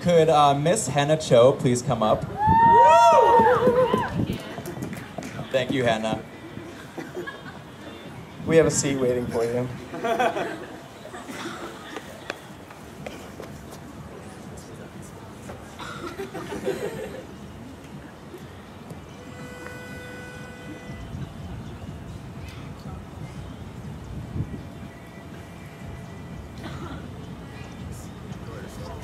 Could uh, Miss Hannah Cho please come up? Thank you, Hannah. We have a seat waiting for you.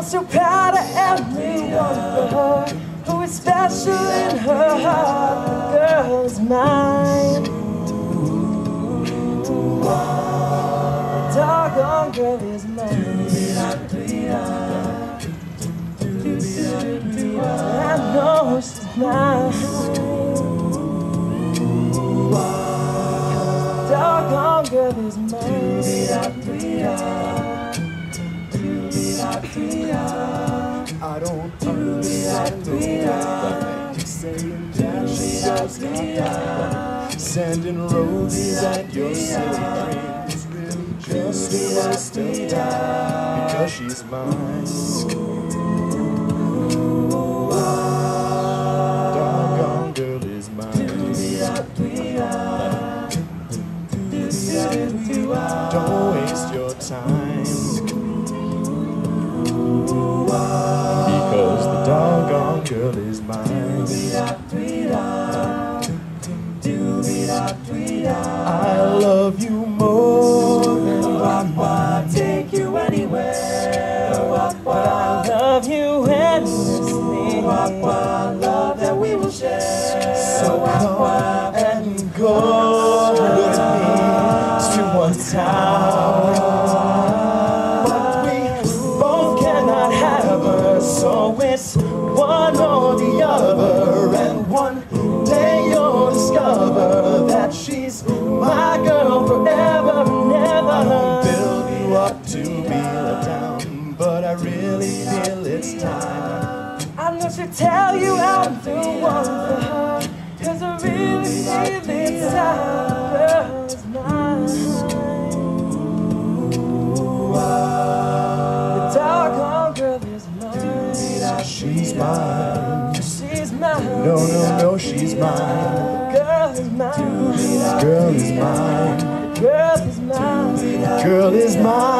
I'm so proud of everyone for her Who is special in her heart. The girl's mine. The doggone girl is mine. I know she's mine. Doggone girl is mine. I don't understand you saying got Sending roses at your silly dreams Really just a Because she's mine girl is mine I love you more than anyone Take you anywhere. But I love you endlessly. Love that we will share. So come and go with me to one town I tell you I'm the one for her. Cause I really feel it's time. Girl's mine. The doggone girl is mine. She's mine She's mine. No, no, no, she's mine Girl is mine. Girl is mine Girl is mine. Girl is mine